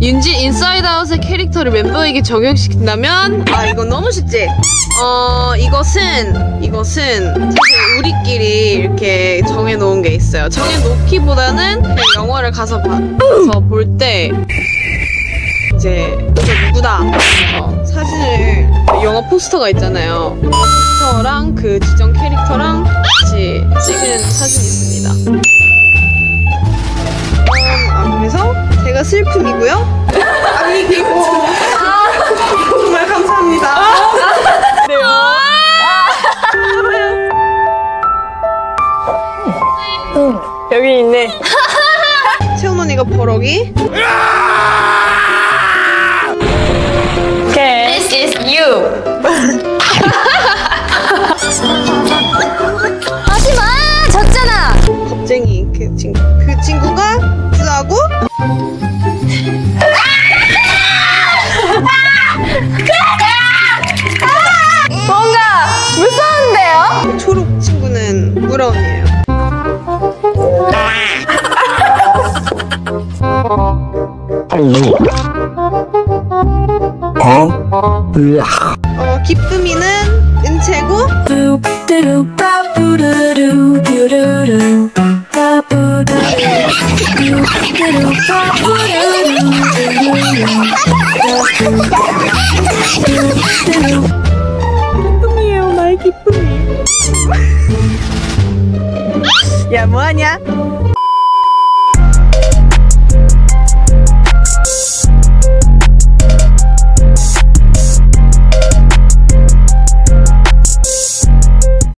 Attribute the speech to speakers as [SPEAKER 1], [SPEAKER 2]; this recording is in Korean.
[SPEAKER 1] 윤지 인사이드아웃의 캐릭터를 멤버에게 적용시킨다면? 아 이건 너무 쉽지. 어 이것은 이것은 사실 우리끼리 이렇게 정해놓은 게 있어요. 정해놓기보다는 그냥 영화를 가서, 봐, 가서 볼 때 이제 누구다 영화 포스터가 있잖아요 포스터랑 그 지정 캐릭터랑 같이 찍은 사진이 있습니다 음, 아, 그래서 제가 슬픔이고요. 아니고 정말 감사합니다.
[SPEAKER 2] 여기 있네.
[SPEAKER 1] 채원 언니가 버럭이. 친구. 그 친구가 쓰하고
[SPEAKER 3] 뭔가 무서운데요?
[SPEAKER 1] 초록 친구는 우라 언니예요. 어 기쁨이는 은채고 기